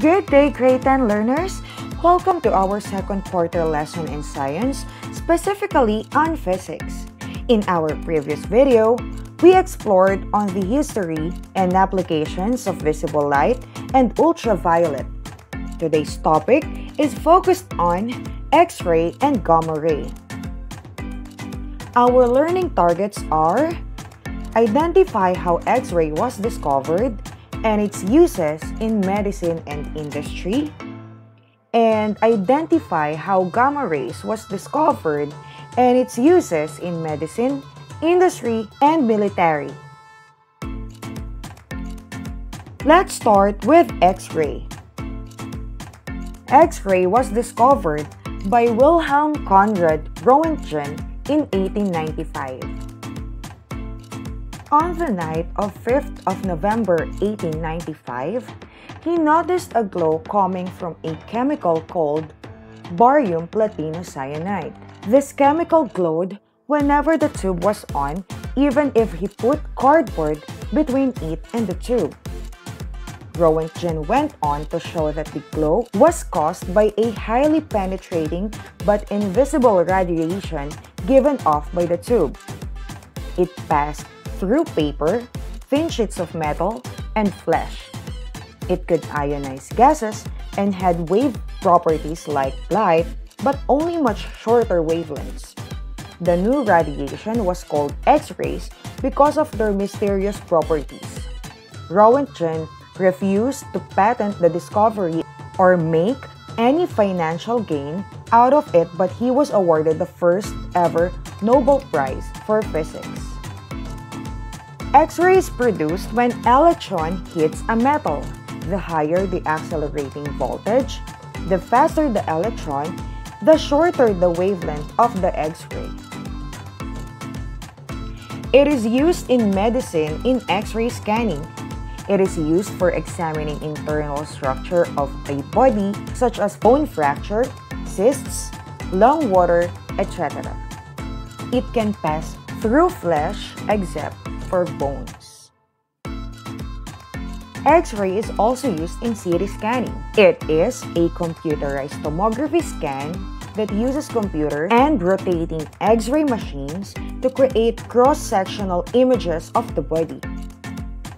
Good day, grade 10 learners! Welcome to our second quarter lesson in science, specifically on physics. In our previous video, we explored on the history and applications of visible light and ultraviolet. Today's topic is focused on X-ray and gamma ray. Our learning targets are Identify how X-ray was discovered and its uses in medicine and industry, and identify how gamma rays was discovered and its uses in medicine, industry, and military. Let's start with X-ray. X-ray was discovered by Wilhelm Conrad Roentgen in 1895. On the night of 5th of November 1895, he noticed a glow coming from a chemical called barium platinocyanide. This chemical glowed whenever the tube was on, even if he put cardboard between it and the tube. Roentgen went on to show that the glow was caused by a highly penetrating but invisible radiation given off by the tube. It passed through paper, thin sheets of metal, and flesh. It could ionize gases and had wave properties like light, but only much shorter wavelengths. The new radiation was called X-rays because of their mysterious properties. Roentgen refused to patent the discovery or make any financial gain out of it but he was awarded the first ever Nobel Prize for Physics. X-ray is produced when electron hits a metal. The higher the accelerating voltage, the faster the electron, the shorter the wavelength of the X-ray. It is used in medicine in X-ray scanning. It is used for examining internal structure of a body such as bone fracture, cysts, lung water, etc. It can pass through flesh except for bones. X-ray is also used in CT scanning. It is a computerized tomography scan that uses computers and rotating X-ray machines to create cross-sectional images of the body.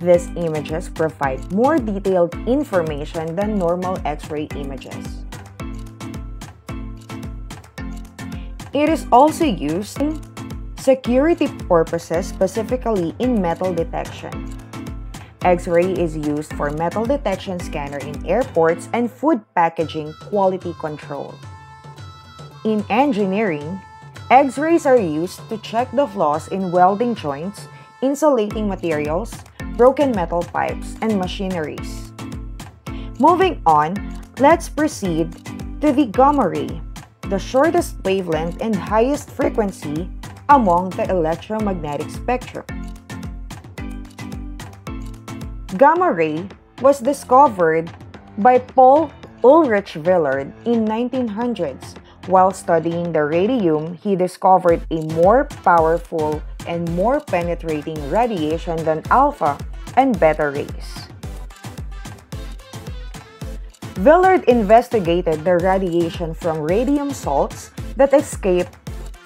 These images provide more detailed information than normal X-ray images. It is also used in security purposes, specifically in metal detection. X-ray is used for metal detection scanner in airports and food packaging quality control. In engineering, X-rays are used to check the flaws in welding joints, insulating materials, broken metal pipes, and machineries. Moving on, let's proceed to the gamma ray, the shortest wavelength and highest frequency among the electromagnetic spectrum. Gamma ray was discovered by Paul Ulrich Villard in 1900s. While studying the radium, he discovered a more powerful and more penetrating radiation than alpha and beta rays. Villard investigated the radiation from radium salts that escaped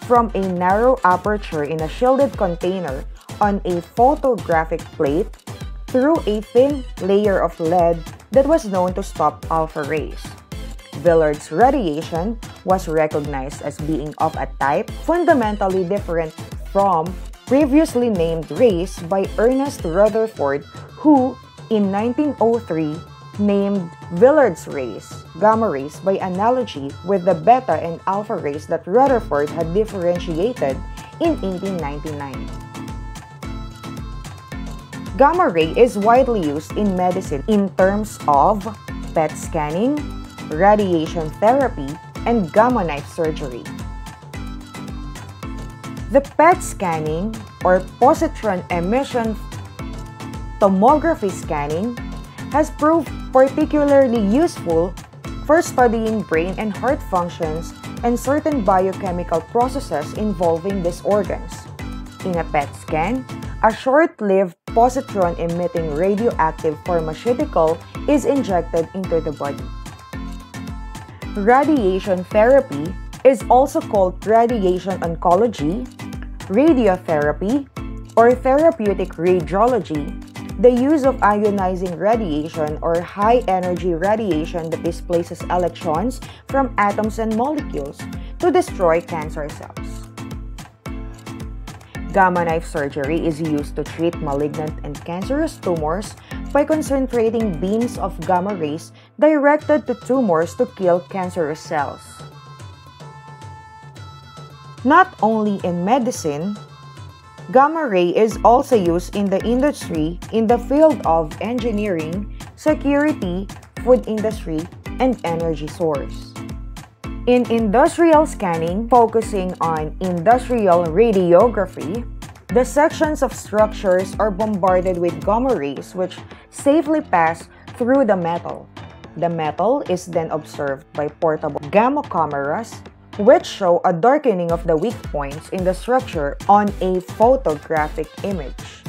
from a narrow aperture in a shielded container on a photographic plate through a thin layer of lead that was known to stop alpha rays. Villard's radiation was recognized as being of a type fundamentally different from previously named rays by Ernest Rutherford, who, in 1903, named Villard's rays, gamma rays, by analogy with the beta and alpha rays that Rutherford had differentiated in 1899. Gamma ray is widely used in medicine in terms of PET scanning, radiation therapy, and gamma knife surgery. The PET scanning or positron emission tomography scanning has proved particularly useful for studying brain and heart functions and certain biochemical processes involving these organs. In a PET scan, a short-lived positron-emitting radioactive pharmaceutical is injected into the body. Radiation therapy is also called radiation oncology, radiotherapy, or therapeutic radiology, the use of ionizing radiation or high-energy radiation that displaces electrons from atoms and molecules to destroy cancer cells. Gamma knife surgery is used to treat malignant and cancerous tumors by concentrating beams of gamma rays directed to tumors to kill cancerous cells. Not only in medicine, Gamma ray is also used in the industry in the field of engineering, security, food industry, and energy source. In industrial scanning, focusing on industrial radiography, the sections of structures are bombarded with gamma rays which safely pass through the metal. The metal is then observed by portable gamma cameras which show a darkening of the weak points in the structure on a photographic image.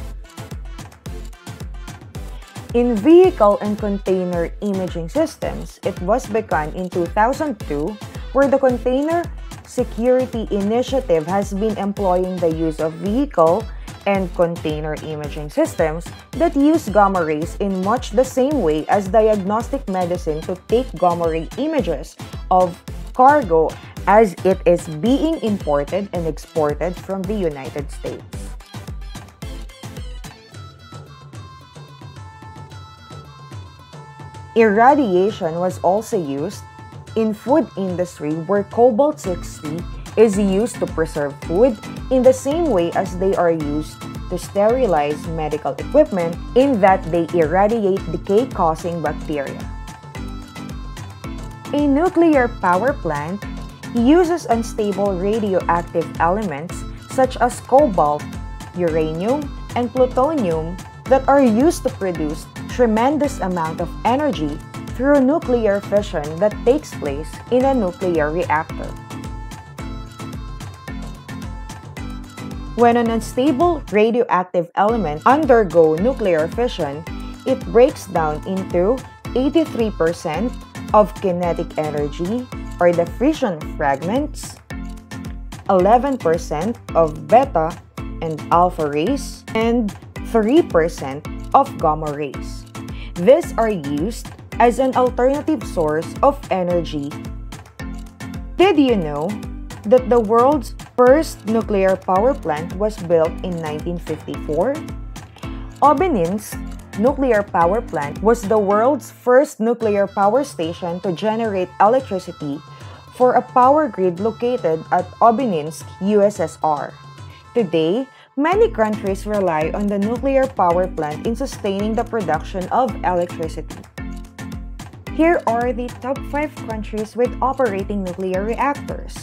In vehicle and container imaging systems, it was begun in 2002 where the Container Security Initiative has been employing the use of vehicle and container imaging systems that use gamma rays in much the same way as diagnostic medicine to take gamma ray images of cargo as it is being imported and exported from the United States. Irradiation was also used in food industry where cobalt-60 is used to preserve food in the same way as they are used to sterilize medical equipment in that they irradiate decay-causing bacteria. A nuclear power plant uses unstable radioactive elements such as cobalt, uranium, and plutonium that are used to produce tremendous amount of energy through nuclear fission that takes place in a nuclear reactor. When an unstable radioactive element undergo nuclear fission, it breaks down into 83% of kinetic energy or the fission fragments, 11% of beta and alpha rays, and 3% of gamma rays. These are used as an alternative source of energy. Did you know that the world's first nuclear power plant was built in 1954? Obeninsk nuclear power plant was the world's first nuclear power station to generate electricity for a power grid located at Obeninsk, USSR. Today, many countries rely on the nuclear power plant in sustaining the production of electricity. Here are the top 5 countries with operating nuclear reactors.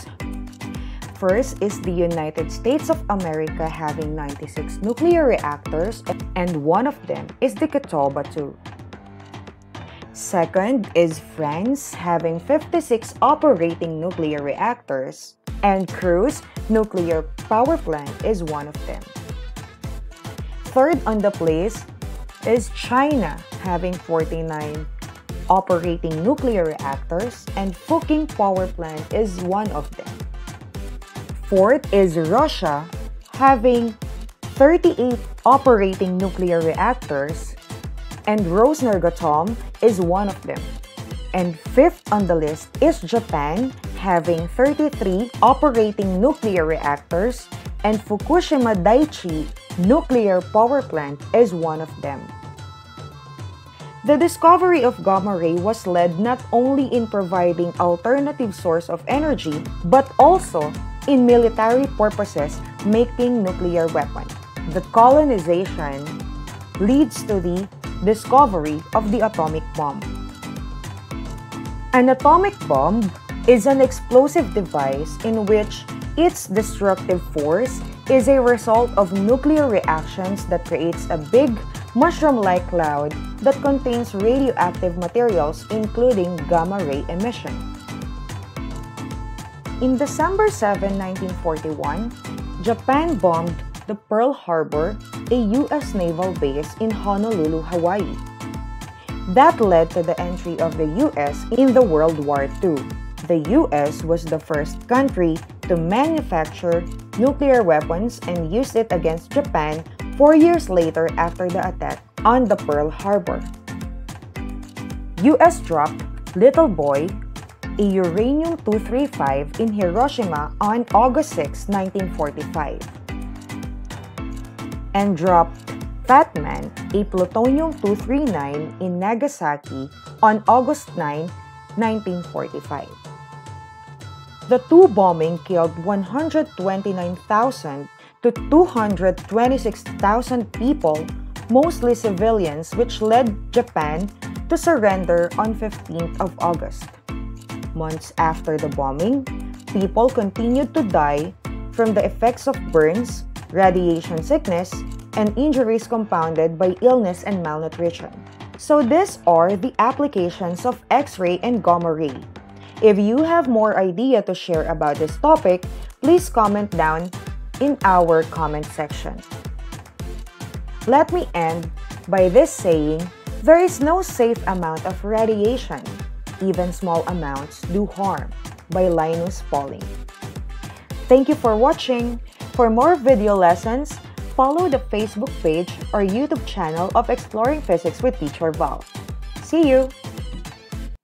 First is the United States of America having 96 nuclear reactors and one of them is the Catawba 2. Second is France having 56 operating nuclear reactors and Cruas Nuclear Power Plant is one of them. Third on the place is China having 49 operating nuclear reactors and Fuqing Power Plant is one of them. Fourth is Russia, having 38 operating nuclear reactors, and Rosneft is one of them. And fifth on the list is Japan, having 33 operating nuclear reactors, and Fukushima Daiichi Nuclear Power Plant is one of them. The discovery of gamma ray was led not only in providing alternative source of energy, but also in military purposes making nuclear weapon. The colonization leads to the discovery of the atomic bomb. An atomic bomb is an explosive device in which its destructive force is a result of nuclear reactions that creates a big mushroom-like cloud that contains radioactive materials including gamma-ray emission. In December 7, 1941, Japan bombed the Pearl Harbor, a U.S. naval base in Honolulu, Hawaii. That led to the entry of the U.S. in the World War II. The U.S. was the first country to manufacture nuclear weapons and use it against Japan four years later after the attack on the Pearl Harbor. U.S. dropped Little Boy, a uranium-235 in Hiroshima on August 6, 1945, and dropped Fat Man, a plutonium-239 in Nagasaki on August 9, 1945. The two bombing killed 129,000 to 226,000 people, mostly civilians, which led Japan to surrender on 15th of August. Months after the bombing, people continued to die from the effects of burns, radiation sickness, and injuries compounded by illness and malnutrition. So these are the applications of X-ray and gamma ray. If you have more idea to share about this topic, please comment down in our comment section. Let me end by this saying, there is no safe amount of radiation even small amounts do harm by Linus Pauling. Thank you for watching. For more video lessons, follow the Facebook page or YouTube channel of Exploring Physics with Teacher Val. See you!